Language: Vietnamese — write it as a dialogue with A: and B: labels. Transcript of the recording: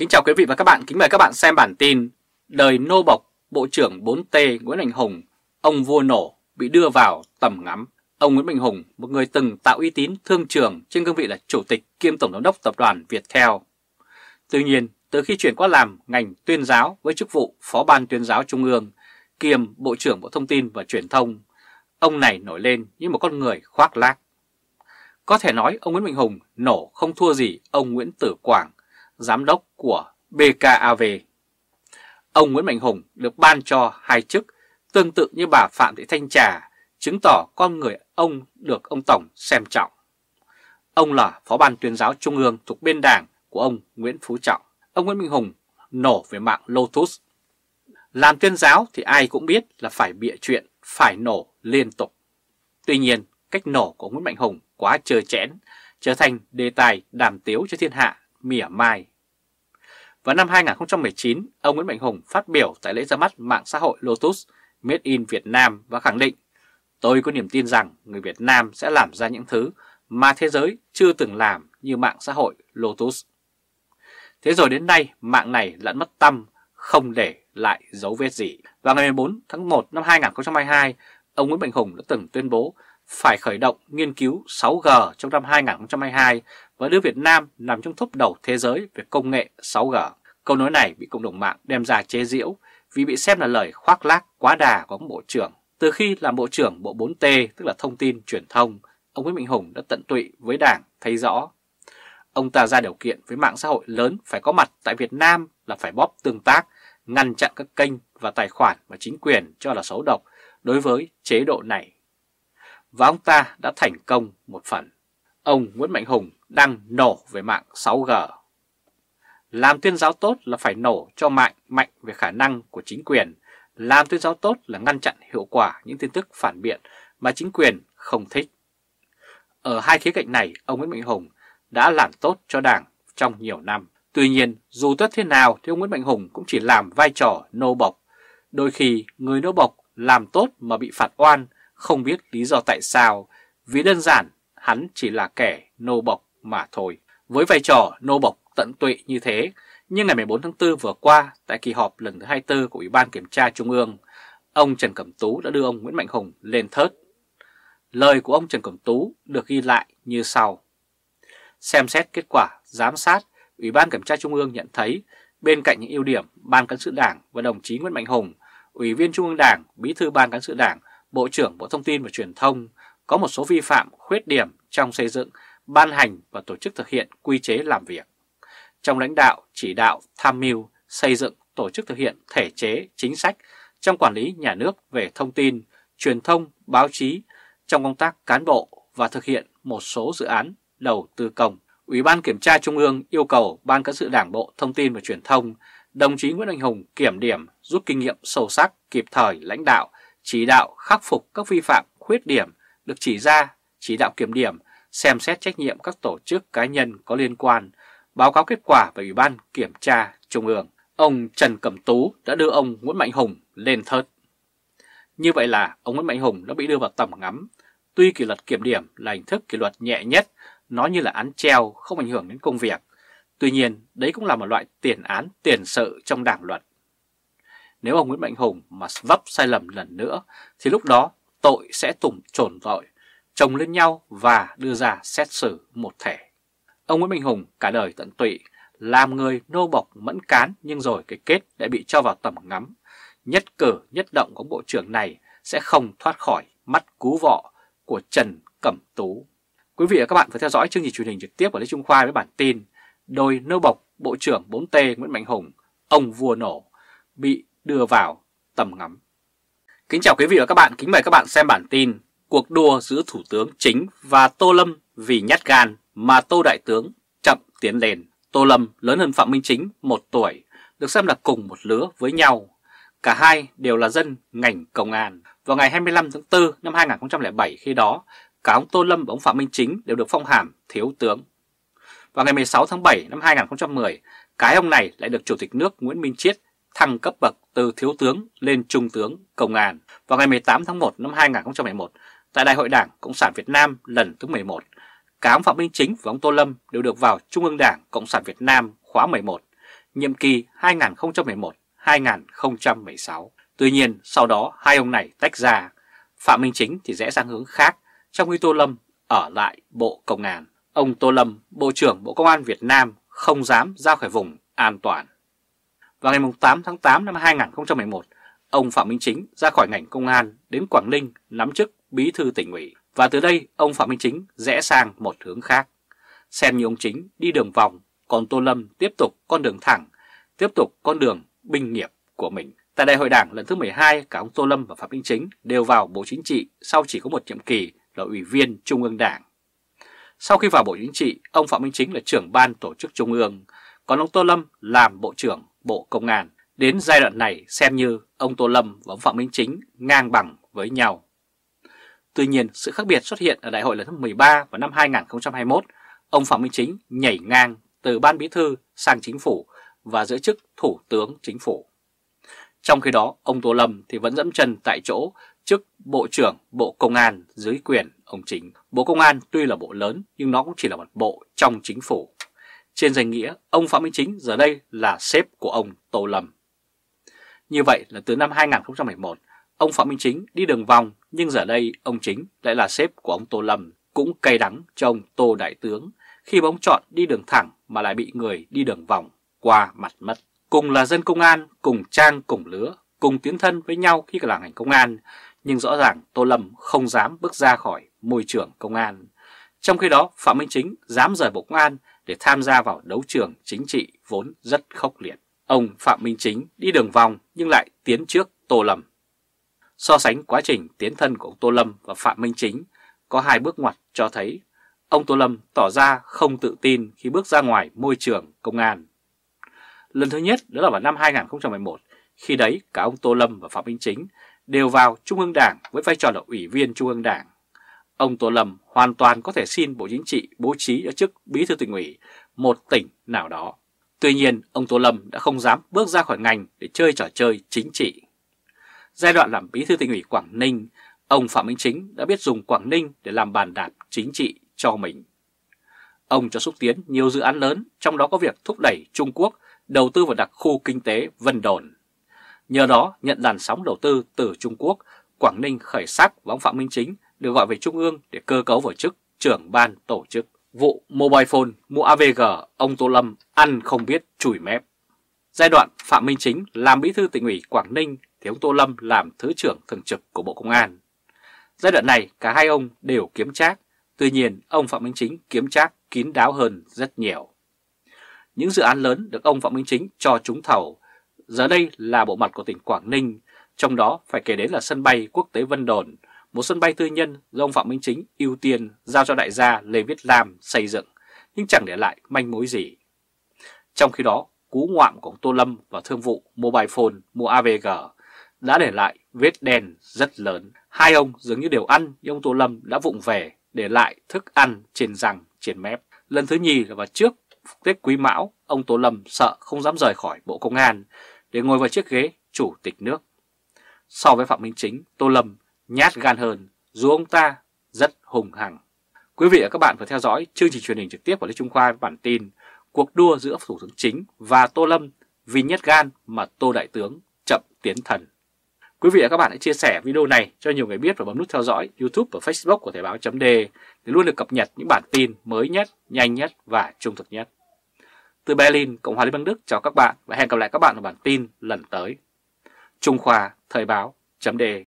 A: Kính chào quý vị và các bạn, kính mời các bạn xem bản tin Đời nô bộc Bộ trưởng 4T Nguyễn Mạnh Hùng, ông vua nổ bị đưa vào tầm ngắm. Ông Nguyễn Mạnh Hùng, một người từng tạo uy tín thương trường trên cương vị là Chủ tịch kiêm Tổng giám đốc Tập đoàn Viettel. Tuy nhiên, từ khi chuyển qua làm ngành tuyên giáo với chức vụ Phó Ban tuyên giáo Trung ương, kiêm Bộ trưởng Bộ Thông tin và Truyền thông, ông này nổi lên như một con người khoác lác. Có thể nói ông Nguyễn Mạnh Hùng nổ không thua gì ông Nguyễn Tử Quảng, giám đốc của BKAV. Ông Nguyễn Mạnh Hùng được ban cho hai chức tương tự như bà Phạm Thị Thanh Trà, chứng tỏ con người ông được ông Tổng xem trọng. Ông là Phó ban tuyên giáo Trung ương thuộc bên đảng của ông Nguyễn Phú Trọng. Ông Nguyễn Minh Hùng nổ về mạng Lotus. Làm tuyên giáo thì ai cũng biết là phải bịa chuyện, phải nổ liên tục. Tuy nhiên, cách nổ của Nguyễn Mạnh Hùng quá trơ chẽn, trở thành đề tài đàm tiếu cho thiên hạ mỉa mai. Vào năm 2019, ông Nguyễn Mạnh Hùng phát biểu tại lễ ra mắt mạng xã hội Lotus Made in Việt Nam và khẳng định Tôi có niềm tin rằng người Việt Nam sẽ làm ra những thứ mà thế giới chưa từng làm như mạng xã hội Lotus. Thế rồi đến nay mạng này lẫn mất tâm, không để lại dấu vết gì. Vào ngày 14 tháng 1 năm 2022, ông Nguyễn Mạnh Hùng đã từng tuyên bố phải khởi động nghiên cứu 6G trong năm 2022 và đưa Việt Nam nằm trong top đầu thế giới về công nghệ 6G. Câu nói này bị cộng đồng mạng đem ra chế giễu vì bị xem là lời khoác lác quá đà của ông Bộ trưởng. Từ khi làm Bộ trưởng Bộ 4T, tức là thông tin truyền thông, ông Nguyễn Minh Hùng đã tận tụy với đảng thấy rõ. Ông ta ra điều kiện với mạng xã hội lớn phải có mặt tại Việt Nam là phải bóp tương tác, ngăn chặn các kênh và tài khoản mà chính quyền cho là xấu độc đối với chế độ này. Và ông ta đã thành công một phần. Ông Nguyễn Mạnh Hùng đang nổ về mạng 6G. Làm tuyên giáo tốt là phải nổ cho mạnh mạnh về khả năng của chính quyền. Làm tuyên giáo tốt là ngăn chặn hiệu quả những tin tức phản biện mà chính quyền không thích. Ở hai khía cạnh này, ông Nguyễn Mạnh Hùng đã làm tốt cho Đảng trong nhiều năm. Tuy nhiên, dù tốt thế nào thì ông Nguyễn Mạnh Hùng cũng chỉ làm vai trò nô bộc. Đôi khi, người nô bộc làm tốt mà bị phạt oan, không biết lý do tại sao, vì đơn giản hắn chỉ là kẻ nô bộc mà thôi. Với vai trò nô bộc tận tụy như thế, nhưng ngày 14 tháng 4 vừa qua, tại kỳ họp lần thứ 24 của Ủy ban Kiểm tra Trung ương, ông Trần Cẩm Tú đã đưa ông Nguyễn Mạnh Hùng lên thớt. Lời của ông Trần Cẩm Tú được ghi lại như sau. Xem xét kết quả giám sát, Ủy ban Kiểm tra Trung ương nhận thấy bên cạnh những ưu điểm Ban Cán sự Đảng và đồng chí Nguyễn Mạnh Hùng, Ủy viên Trung ương Đảng, Bí thư Ban Cán sự Đảng, Bộ trưởng Bộ Thông tin và Truyền thông có một số vi phạm, khuyết điểm trong xây dựng, ban hành và tổ chức thực hiện quy chế làm việc. Trong lãnh đạo, chỉ đạo, tham mưu, xây dựng, tổ chức thực hiện thể chế, chính sách trong quản lý nhà nước về thông tin, truyền thông, báo chí, trong công tác cán bộ và thực hiện một số dự án đầu tư công. Ủy ban Kiểm tra Trung ương yêu cầu Ban Cán sự Đảng Bộ Thông tin và Truyền thông, đồng chí Nguyễn Anh Hùng kiểm điểm, rút kinh nghiệm sâu sắc, kịp thời lãnh đạo, chỉ đạo khắc phục các vi phạm, khuyết điểm được chỉ ra, chỉ đạo kiểm điểm, xem xét trách nhiệm các tổ chức cá nhân có liên quan, báo cáo kết quả về Ủy ban Kiểm tra Trung ương. Ông Trần Cẩm Tú đã đưa ông Nguyễn Mạnh Hùng lên thớt. Như vậy là ông Nguyễn Mạnh Hùng đã bị đưa vào tầm ngắm. Tuy kỷ luật kiểm điểm là hình thức kỷ luật nhẹ nhất, nó như là án treo không ảnh hưởng đến công việc. Tuy nhiên, đấy cũng là một loại tiền án tiền sự trong đảng luật. Nếu ông Nguyễn Mạnh Hùng mà vấp sai lầm lần nữa, thì lúc đó tội sẽ tùng trồn tội, chồng lên nhau và đưa ra xét xử một thể. Ông Nguyễn Minh Hùng cả đời tận tụy, làm người nô bộc mẫn cán nhưng rồi cái kết đã bị cho vào tầm ngắm. Nhất cử nhất động của bộ trưởng này sẽ không thoát khỏi mắt cú vọ của Trần Cẩm Tú. Quý vị và các bạn vừa theo dõi chương trình truyền hình trực tiếp của Lê Trung Khoa với bản tin Đôi nô bộc Bộ trưởng 4T Nguyễn Mạnh Hùng, ông vua nổ, bị đưa vào tầm ngắm. Kính chào quý vị và các bạn, kính mời các bạn xem bản tin Cuộc đua giữa Thủ tướng Chính và Tô Lâm vì nhát gan mà Tô Đại Tướng chậm tiến lên. Tô Lâm lớn hơn Phạm Minh Chính một tuổi, được xem là cùng một lứa với nhau. Cả hai đều là dân ngành công an. Vào ngày 25 tháng 4 năm 2007 khi đó, cả ông Tô Lâm và ông Phạm Minh Chính đều được phong hàm thiếu tướng. Vào ngày 16 tháng 7 năm 2010, cái ông này lại được Chủ tịch nước Nguyễn Minh Chiết thăng cấp bậc từ thiếu tướng lên trung tướng công an. Vào ngày 18 tháng 1 năm 2011, tại Đại hội Đảng Cộng sản Việt Nam lần thứ 11, cả ông Phạm Minh Chính và ông Tô Lâm đều được vào Trung ương Đảng Cộng sản Việt Nam khóa 11. nhiệm kỳ 2011-2016. Tuy nhiên, sau đó hai ông này tách ra, Phạm Minh Chính thì rẽ sang hướng khác, trong khi Tô Lâm ở lại Bộ Công an. Ông Tô Lâm, Bộ trưởng Bộ Công an Việt Nam không dám ra khỏi vùng an toàn. Vào ngày 8 tháng 8 năm 2011, ông Phạm Minh Chính ra khỏi ngành công an đến Quảng Ninh nắm chức bí thư tỉnh ủy. Và từ đây ông Phạm Minh Chính rẽ sang một hướng khác. Xem như ông Chính đi đường vòng, còn Tô Lâm tiếp tục con đường thẳng, tiếp tục con đường binh nghiệp của mình. Tại đại hội đảng lần thứ 12, cả ông Tô Lâm và Phạm Minh Chính đều vào Bộ Chính trị sau chỉ có một nhiệm kỳ là Ủy viên Trung ương Đảng. Sau khi vào Bộ Chính trị, ông Phạm Minh Chính là trưởng ban tổ chức Trung ương, còn ông Tô Lâm làm Bộ trưởng Bộ Công an. Đến giai đoạn này xem như ông Tô Lâm và ông Phạm Minh Chính ngang bằng với nhau. Tuy nhiên, sự khác biệt xuất hiện ở đại hội lần thứ 13 vào năm 2021, ông Phạm Minh Chính nhảy ngang từ ban bí thư sang chính phủ và giữ chức thủ tướng chính phủ. Trong khi đó, ông Tô Lâm thì vẫn dẫm chân tại chỗ chức Bộ trưởng Bộ Công an dưới quyền ông Chính. Bộ Công an tuy là bộ lớn nhưng nó cũng chỉ là một bộ trong chính phủ. Trên danh nghĩa, ông Phạm Minh Chính giờ đây là sếp của ông Tô Lâm. Như vậy là từ năm 2011, ông Phạm Minh Chính đi đường vòng nhưng giờ đây ông Chính lại là sếp của ông Tô Lâm. Cũng cay đắng cho ông Tô Đại Tướng khi bóng chọn đi đường thẳng mà lại bị người đi đường vòng qua mặt mất. Cùng là dân công an, cùng trang cùng lứa, cùng tiến thân với nhau khi là ngành công an, nhưng rõ ràng Tô Lâm không dám bước ra khỏi môi trường công an. Trong khi đó, Phạm Minh Chính dám rời Bộ Công an để tham gia vào đấu trường chính trị vốn rất khốc liệt. Ông Phạm Minh Chính đi đường vòng nhưng lại tiến trước Tô Lâm. So sánh quá trình tiến thân của ông Tô Lâm và Phạm Minh Chính có hai bước ngoặt cho thấy ông Tô Lâm tỏ ra không tự tin khi bước ra ngoài môi trường công an. Lần thứ nhất đó là vào năm 2011, khi đấy cả ông Tô Lâm và Phạm Minh Chính đều vào Trung ương Đảng với vai trò là Ủy viên Trung ương Đảng. Ông Tô Lâm hoàn toàn có thể xin Bộ Chính trị bố trí cho chức Bí thư tỉnh ủy một tỉnh nào đó. Tuy nhiên, ông Tô Lâm đã không dám bước ra khỏi ngành để chơi trò chơi chính trị. Giai đoạn làm Bí thư tỉnh ủy Quảng Ninh, ông Phạm Minh Chính đã biết dùng Quảng Ninh để làm bàn đạp chính trị cho mình. Ông cho xúc tiến nhiều dự án lớn, trong đó có việc thúc đẩy Trung Quốc đầu tư vào đặc khu kinh tế Vân Đồn. Nhờ đó nhận làn sóng đầu tư từ Trung Quốc, Quảng Ninh khởi sắc và ông Phạm Minh Chính được gọi về Trung ương để cơ cấu vào chức trưởng ban tổ chức. Vụ mobile phone mua AVG, ông Tô Lâm ăn không biết chùi mép. Giai đoạn Phạm Minh Chính làm bí thư tỉnh ủy Quảng Ninh thì ông Tô Lâm làm thứ trưởng thường trực của Bộ Công an. Giai đoạn này cả hai ông đều kiếm trác, tuy nhiên ông Phạm Minh Chính kiếm trác kín đáo hơn rất nhiều. Những dự án lớn được ông Phạm Minh Chính cho trúng thầu, giờ đây là bộ mặt của tỉnh Quảng Ninh, trong đó phải kể đến là sân bay quốc tế Vân Đồn, một sân bay tư nhân do ông Phạm Minh Chính ưu tiên giao cho đại gia Lê Viết Lam xây dựng, nhưng chẳng để lại manh mối gì. Trong khi đó, cú ngoạm của Tô Lâm và thương vụ Mobile Phone mua AVG đã để lại vết đen rất lớn. Hai ông dường như đều ăn nhưng ông Tô Lâm đã vụng về để lại thức ăn trên răng, trên mép. Lần thứ nhì là vào trước Tết Quý Mão, ông Tô Lâm sợ không dám rời khỏi Bộ Công an để ngồi vào chiếc ghế chủ tịch nước. So với Phạm Minh Chính, Tô Lâm nhát gan hơn dù ông ta rất hùng hằng. Quý vị và các bạn vừa theo dõi chương trình truyền hình trực tiếp của Lê Trung Khoa với bản tin Cuộc đua giữa Thủ tướng Chính và Tô Lâm vì nhát gan mà Tô Đại Tướng chậm tiến thần. Quý vị và các bạn hãy chia sẻ video này cho nhiều người biết và bấm nút theo dõi YouTube và Facebook của Thời báo .d để luôn được cập nhật những bản tin mới nhất, nhanh nhất và trung thực nhất. Từ Berlin, Cộng hòa Liên bang Đức chào các bạn và hẹn gặp lại các bạn ở bản tin lần tới. Trung Khoa Thời báo .d